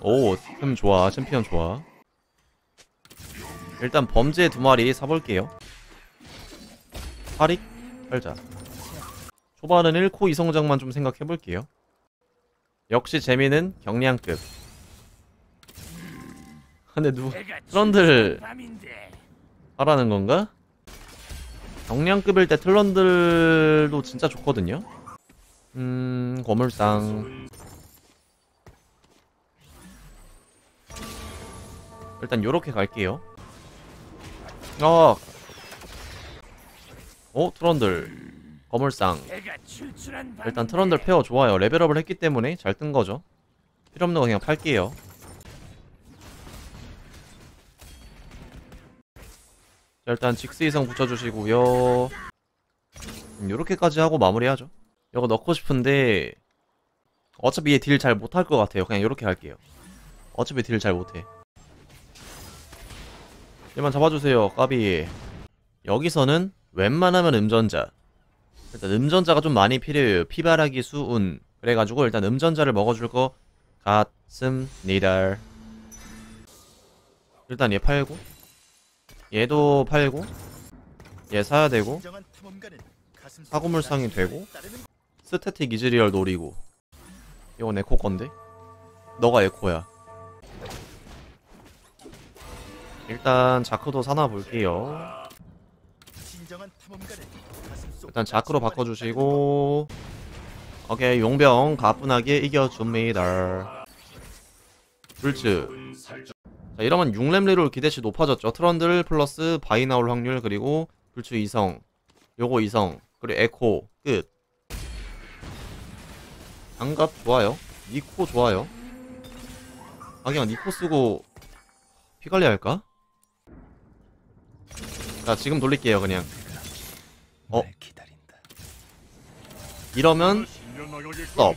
오, 템 좋아. 챔피언 좋아. 일단 범죄 두 마리 사볼게요. 파릭? 팔자. 초반은 1코 이성작만 좀 생각해볼게요. 역시 재미는 경량급. 근데 누, 트런들 하라는 건가? 경량급일 때 트런들도 진짜 좋거든요? 음, 거물상. 일단 요렇게 갈게요. 어. 어, 트런들. 거물상. 일단 트런들 페어 좋아요. 레벨업을 했기 때문에 잘 뜬 거죠. 필요 없는 거 그냥 팔게요. 자, 일단 직스 이성 붙여주시고요. 음, 요렇게까지 하고 마무리하죠. 이거 넣고 싶은데 어차피 얘 딜 잘 못할 것 같아요. 그냥 요렇게 할게요. 어차피 딜 잘 못해. 얘만 잡아주세요. 까비. 여기서는 웬만하면 음전자. 일단 음전자가 좀 많이 필요해요. 피바라기 수운. 그래가지고 일단 음전자를 먹어줄 것 같습니다. 일단 얘 팔고 얘도 팔고 얘 사야 되고 사고물상이 되고 스태틱 이즈리얼 노리고 이건 에코 건데 너가 에코야 일단 자크도 사나 볼게요. 일단 자크로 바꿔주시고 오케이 용병 가뿐하게 이겨줍니다. 블츠. 자 이러면 6렙 reroll 기대치 높아졌죠. 트런들 플러스 바이 나올 확률 그리고 블츠 2성 요거 2성 그리고 에코 끝. 장갑 좋아요? 니코 좋아요? 아 그냥 니코 쓰고 피관리 할까? 자 지금 돌릴게요 그냥. 어? 이러면 스톱.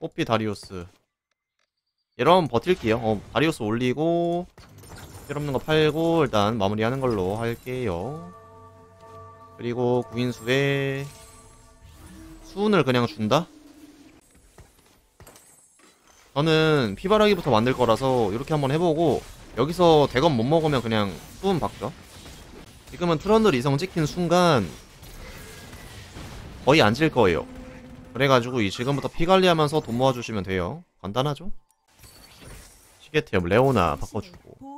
뽀삐 다리우스. 이러면 버틸게요. 어 다리우스 올리고 필요 없는 거 팔고 일단 마무리하는 걸로 할게요. 그리고 구인수에 수운을 그냥 준다? 저는 피바라기부터 만들 거라서 이렇게 한번 해보고 여기서 대검 못 먹으면 그냥 수운 박죠? 지금은 트런들 이성 찍힌 순간 거의 안 질 거예요. 그래가지고 이 지금부터 피 관리하면서 돈 모아주시면 돼요. 간단하죠? 시계템 레오나 바꿔주고.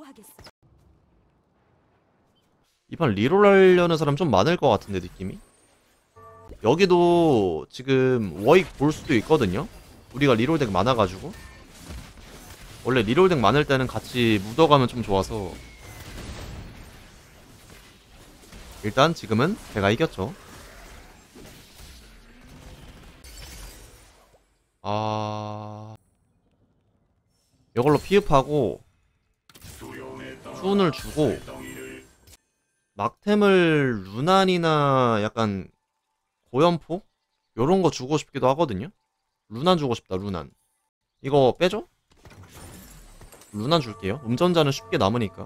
이판 reroll 하려는 사람 좀 많을 것 같은데 느낌이? 여기도 지금 워익 볼 수도 있거든요? 우리가 reroll deck 많아가지고 원래 reroll deck 많을 때는 같이 묻어가면 좀 좋아서 일단 지금은 제가 이겼죠 아... 이걸로 피읍하고 수운을 주고 막템을 루난이나 약간 고연포? 요런 거 주고 싶기도 하거든요? 루난 주고 싶다 루난 이거 빼줘? 루난 줄게요. 음전자는 쉽게 남으니까.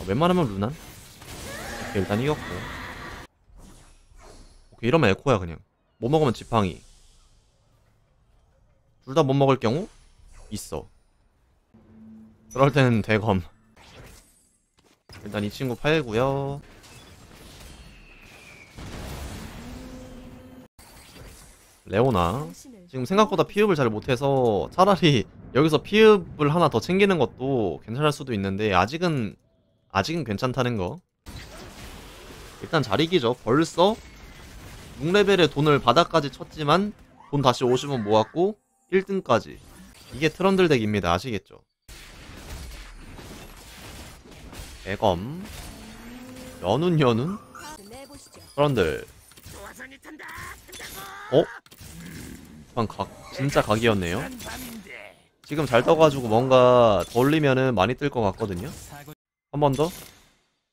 어, 웬만하면 루난 오케이 일단 이겼고. 오케이 이러면 에코야 그냥. 못 먹으면 지팡이. 둘 다 못 먹을 경우 있어. 그럴 때는 대검. 일단 이 친구 팔고요 레오나. 지금 생각보다 피읍을 잘 못해서 차라리 여기서 피읍을 하나 더 챙기는 것도 괜찮을 수도 있는데 아직은 아직은 괜찮다는 거. 일단 잘 이기죠. 벌써 6레벨에 돈을 바닥까지 쳤지만 돈 다시 50원 모았고 1등까지. 이게 트런들 덱입니다. 아시겠죠? 대검. 연운 연운. 트런들. 어? 방 각, 진짜 각이었네요. 지금 잘 떠가지고 뭔가 돌리면은 많이 뜰 것 같거든요. 한 번 더.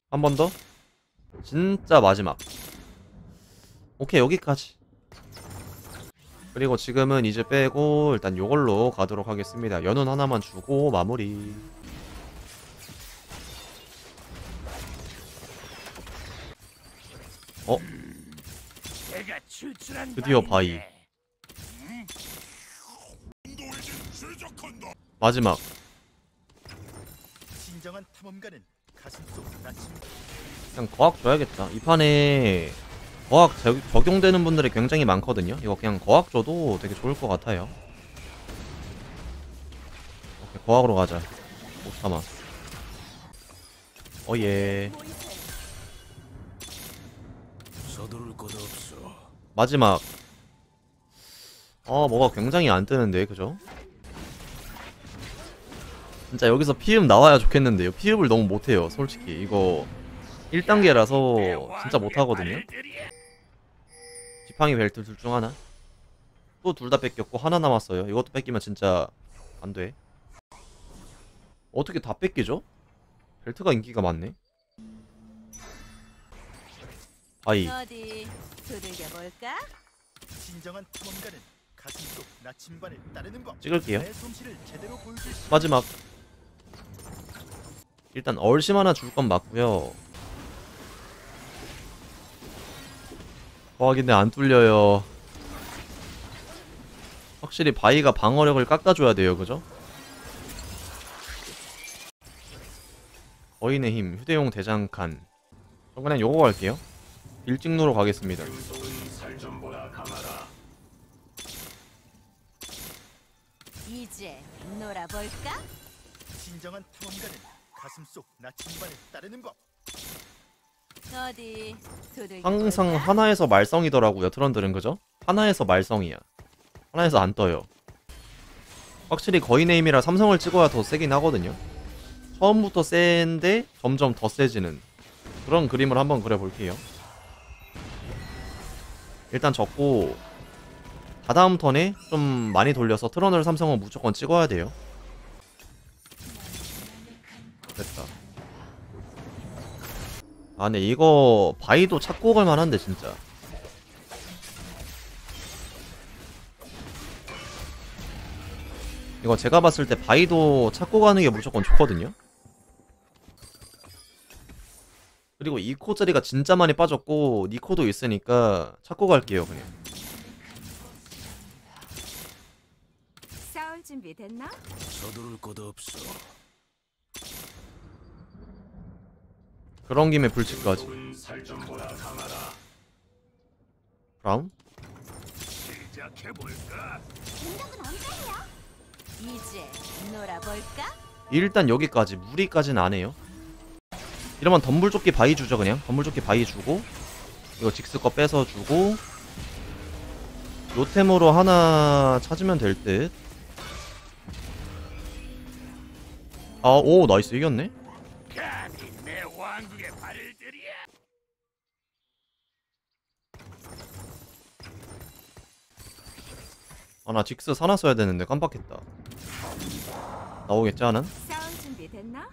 한 번 더. 진짜 마지막. 오케이, 여기까지. 그리고 지금은 이제 빼고 일단 요걸로 가도록 하겠습니다. 연운 하나만 주고 마무리. 어? 드디어 바이. 마지막 진정한 탐험가는 가슴속 나침 그냥 거학 줘야겠다. 이 판에 거학 적- 적용되는 분들이 굉장히 많거든요. 이거 그냥 거학 줘도 되게 좋을 것 같아요. 오케이, 거학으로 가자. 못 참아. 어예. 서두를 것도 없어. 마지막. 어, 뭐가 굉장히 안 뜨는데, 그죠? 진짜 여기서 피읍 나와야 좋겠는데요. 피읍을 너무 못해요, 솔직히. 이거 1단계라서 진짜 못하거든요. 지팡이 벨트 둘 중 하나. 또 둘 다 뺏겼고 하나 남았어요. 이것도 뺏기면 진짜 안 돼. 어떻게 다 뺏기죠? 벨트가 인기가 많네. 아이. 어디 두들겨 볼까? 진정한 탐험가는 가슴 속 나침반을 따르는 법 찍을게요. 마지막 일단 얼심 하나 줄 건 맞고요. 거하긴데 안 뚫려요. 확실히 바위가 방어력을 깎아줘야 돼요 그죠? 거인의 힘 휴대용 대장칸. 저 그냥 요거 갈게요. 일찍로로 가겠습니다. 이제 놀아볼까? 진정한 탐험가는 가슴 속 나침반을 따르는 법. 어디 항상? 하나에서 말썽이더라고요 트런들은. 그죠? 하나에서 말썽이야. 하나에서 안 떠요. 확실히 거인의 힘이라 삼성을 찍어야 더 세긴 하거든요. 처음부터 센데 점점 더 세지는 그런 그림을 한번 그려볼게요. 일단 적고 다다음 턴에 좀 많이 돌려서 트런을 삼성은 무조건 찍어야 돼요 됐다 아 근데 이거 바이도 찾고 갈만한데 진짜 이거 제가 봤을 때 바이도 찾고 가는 게 무조건 좋거든요 그리고 2코짜리가 진짜 많이 빠졌고 니코도 있으니까 찾고 갈게요 그냥 싸울 준비 됐나? 서두를 것도 없어. 그런 김에 불치까지. 놀아볼까? 일단 여기까지. 무리까지는 안 해요. 이러면 덤불조끼 바위 주죠 그냥. 덤불조끼 바위 주고 이거 직스 거 뺏어 주고 요템으로 하나 찾으면 될듯. 아오 nice. 이겼네 아 나 직스 사놨어야 되는데 깜빡했다 나오겠지 하는? 싸울 준비 됐나?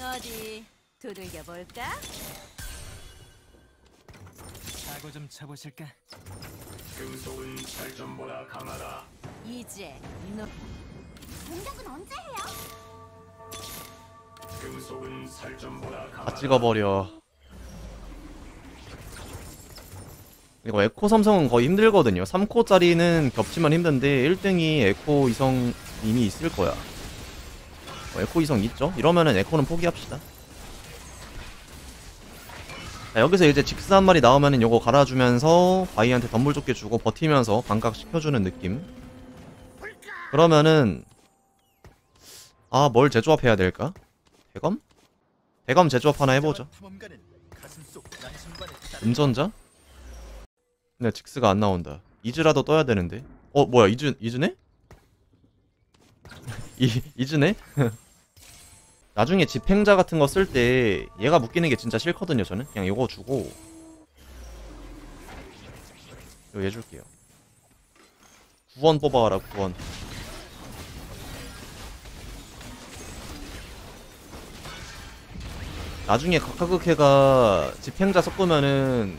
어디 두들겨 볼까? 사고 좀 쳐보실까? 이제 놀 공격은 언제 해요? 다 찍어버려. 이거 에코 삼성은 거의 힘들거든요. 3코짜리는 겹치면 힘든데 1등이 에코 이성 이미 있을 거야. 어, 에코 이성 있죠? 이러면은 에코는 포기합시다. 자, 여기서 이제 직스 한 마리 나오면은 요거 갈아주면서 바이한테 덤불 좁게 주고 버티면서 반각 시켜주는 느낌. 그러면은 아 뭘 재조합해야 될까? 대검? 대검 재조합 하나 해보죠. 운전자? 근데 직스가 안 나온다. 이즈라도 떠야 되는데. 어 뭐야 이즈 이즈네? 이 이즈네? 나중에 집행자 같은 거 쓸 때 얘가 묶이는 게 진짜 싫거든요. 저는 그냥 이거 주고 이거 얘 줄게요. 9원 뽑아와라 9원. 나중에 각하극해가 집행자 섞으면은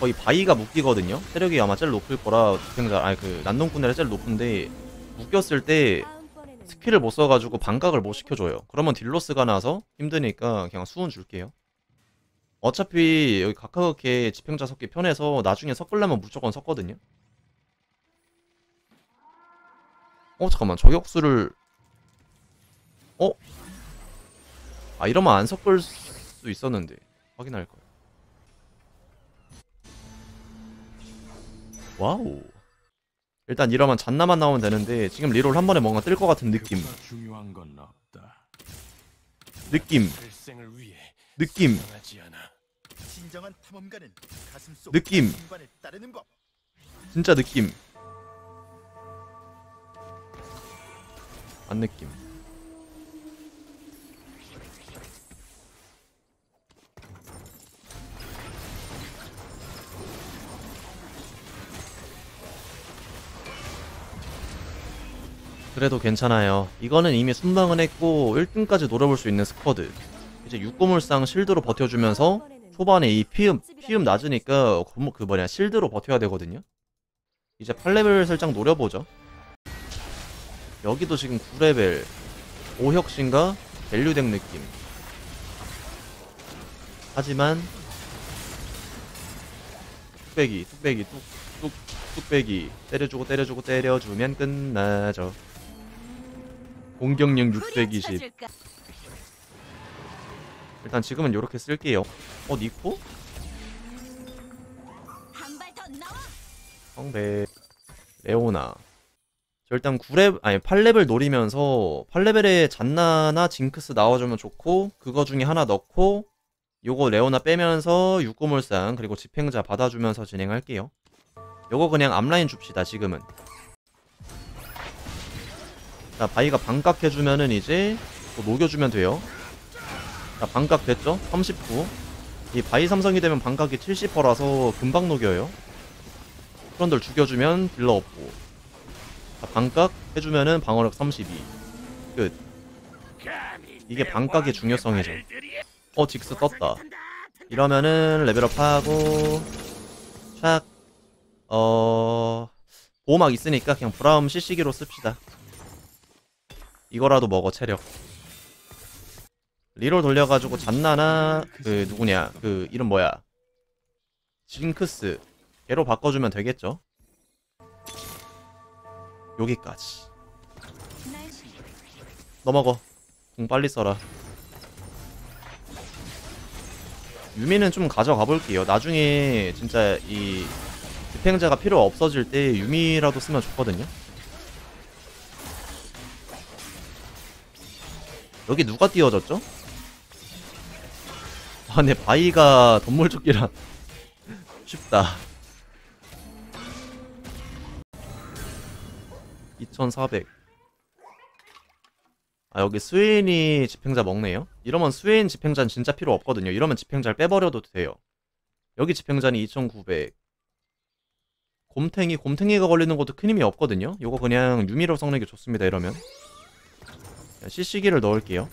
거의 바위가 묶이거든요. 체력이 아마 제일 높을 거라 집행자 아니 그 난동꾼이라 제일 높은데 묶였을 때 스킬을 못 써가지고 반각을 못 시켜줘요. 그러면 딜 loss가 나서 힘드니까 그냥 수은 줄게요. 어차피 여기 각하극해 집행자 섞기 편해서 나중에 섞으려면 무조건 섞거든요. 어 잠깐만 저격수를 어? 아 이러면 안 섞을 수 있었는데 확인할 거 와우. 일단 이러면 잔나만 나오면 되는데 지금 reroll 한 번에 뭔가 뜰 것 같은 느낌. 느낌. 느낌. 느낌. 진짜 느낌. 안 느낌. 그래도 괜찮아요. 이거는 이미 순방은 했고 1등까지 노려볼 수 있는 squad. 이제 육고물상 실드로 버텨주면서 초반에 이 피흡 피흡 낮으니까 그 뭐냐 실드로 버텨야 되거든요. 이제 8레벨 살짝 노려보죠. 여기도 지금 9레벨 오혁신가 value deck 느낌. 하지만 뚝배기 뚝배기 뚝 뚝 뚝배기 때려주고 때려주고 때려주면 끝나죠. 공격력 620. 찾을까? 일단 지금은 이렇게 쓸게요. 어 니코? 성배 레오나 저 일단 9레벨 아니 8레벨 노리면서 8레벨에 잔나나 징크스 나와주면 좋고 그거 중에 하나 넣고 요거 레오나 빼면서 육고물상 그리고 집행자 받아주면서 진행할게요 요거 그냥 앞라인 줍시다 지금은 자 바이가 반각 해주면은 이제 또 녹여주면 돼요. 자 반각 됐죠? 39. 이 바이 삼성이 되면 반각이 70%라서 금방 녹여요. 트런들 죽여주면 딜러 없고. 자, 반각 해주면은 방어력 32 끝. 이게 반각의 중요성이죠. 어 직스 떴다. 이러면은 레벨업하고 촥 어... 보호막 있으니까 그냥 브라움 CC기로 씁시다 이거라도 먹어 체력. 리롤 돌려가지고 잔나나 그 누구냐 그 이름 뭐야? 징크스. 걔로 바꿔주면 되겠죠? 여기까지. 날 넘어가 공 빨리 써라. 유미는 좀 가져가 볼게요. 나중에 진짜 이 집행자가 필요 없어질 때 유미라도 쓰면 좋거든요 여기 누가 띄워졌죠? 아 근데 바이가 덤물조끼라 쉽다. 2400 아 여기 스웨인이 집행자 먹네요. 이러면 스웨인 집행자는 진짜 필요 없거든요. 이러면 집행자를 빼버려도 돼요. 여기 집행자는 2900 곰탱이 곰탱이가 걸리는 것도 큰 힘이 없거든요. 요거 그냥 유미로 게 좋습니다 이러면 CC기를 넣을게요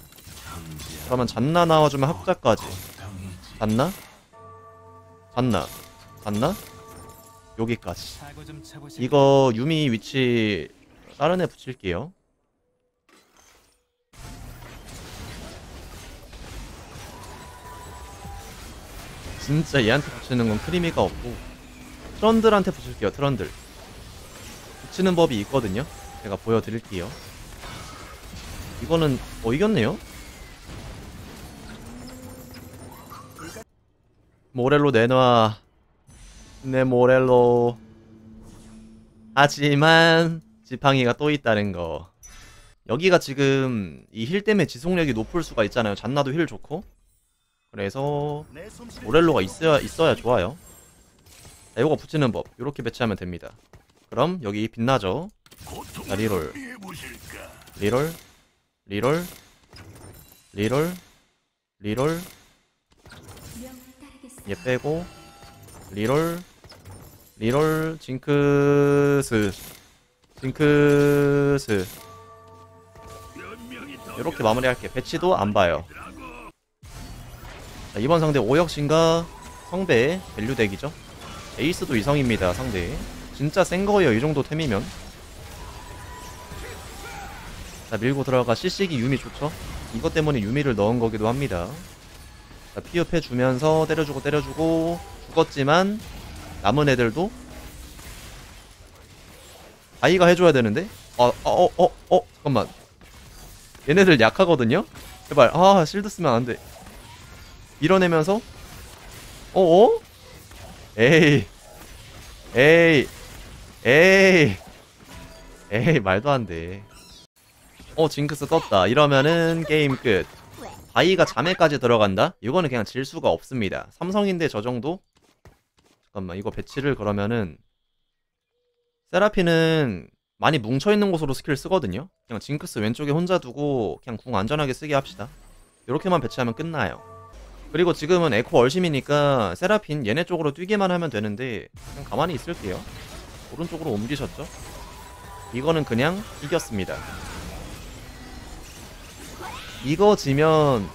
그러면 잔나 나와주면 학자까지 잔나? 잔나? 잔나? 여기까지? 이거 유미 위치 다른 애 붙일게요. 진짜 얘한테 붙이는 건 크리미가 없고 트런들한테 붙일게요. 트런들 붙이는 법이 있거든요. 제가 보여드릴게요. 이거는 어 이겼네요. 모렐로 내놔. 내 모렐로. 하지만 지팡이가 또 있다는 거. 여기가 지금 이 힐 때문에 지속력이 높을 수가 있잖아요. 잔나도 힐 좋고. 그래서 모렐로가 있어야 있어야 좋아요. 자, 요거 붙이는 법. 요렇게 배치하면 됩니다. 그럼 여기 빛나죠. 자, reroll. reroll. reroll. reroll. reroll. 얘 빼고 reroll reroll 징크스 징크스 이렇게 마무리할게 배치도 안 봐요 자, 이번 상대 오혁신과 성배 value deck이죠 에이스도 이성입니다 상대 진짜 센 거예요 이 정도 템이면 자 밀고 들어가 CC기 유미 좋죠? 이것 때문에 유미를 넣은 거기도 합니다. 자, 피흡해 주면서 때려주고 때려주고 죽었지만 남은 애들도 아이가 해줘야 되는데? 아어어어 어, 어, 잠깐만. 얘네들 약하거든요? 제발 아 실드 쓰면 안 돼. 밀어내면서? 어어? 에이 에이 에이 에이 말도 안 돼 어 징크스 떴다 이러면은 게임 끝 바이가 자매까지 들어간다? 이거는 그냥 질 수가 없습니다. 삼성인데 저 정도? 잠깐만 이거 배치를 그러면은 세라핀은 많이 뭉쳐있는 곳으로 스킬 쓰거든요? 그냥 징크스 왼쪽에 혼자 두고 그냥 궁 안전하게 쓰게 합시다. 이렇게만 배치하면 끝나요. 그리고 지금은 에코 얼심이니까 세라핀 얘네 쪽으로 뛰게만 하면 되는데 그냥 가만히 있을게요. 오른쪽으로 옮기셨죠? 이거는 그냥 이겼습니다. 이거 지면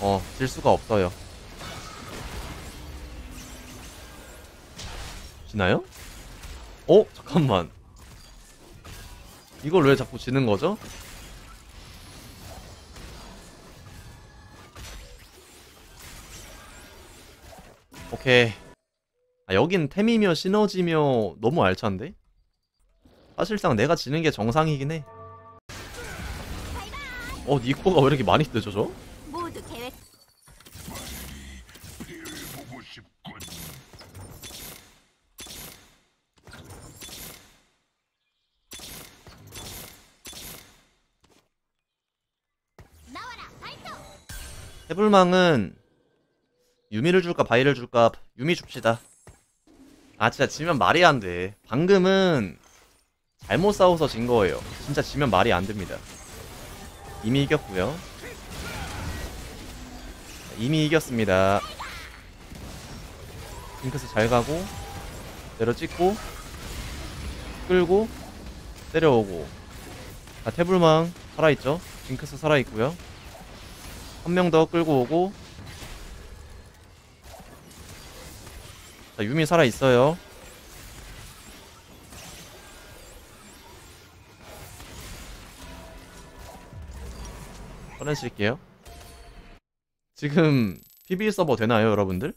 어, 질 수가 없어요. 지나요? 어? 잠깐만. 이걸 왜 자꾸 지는 거죠? 오케이. 아, 여긴 템이며 시너지며 너무 알찬데? 사실상 내가 지는 게 정상이긴 해. 어, 니코가 왜 이렇게 많이 뜨죠, 저? 모두 계획 해불망은 유미를 줄까 바이를 줄까 유미 줍시다. 아 진짜 지면 말이 안 돼. 방금은 잘못 싸워서 진 거예요. 진짜 지면 말이 안 됩니다. 이미 이겼고요. 이미 이겼습니다. 징크스 잘 가고 내려 찍고 끌고 때려오고 아 태블망 살아있죠? 징크스 살아있고요. 한 명 더 끌고 오고 자 유미 살아있어요 꺼내실게요 지금 PB 서버 되나요 여러분들?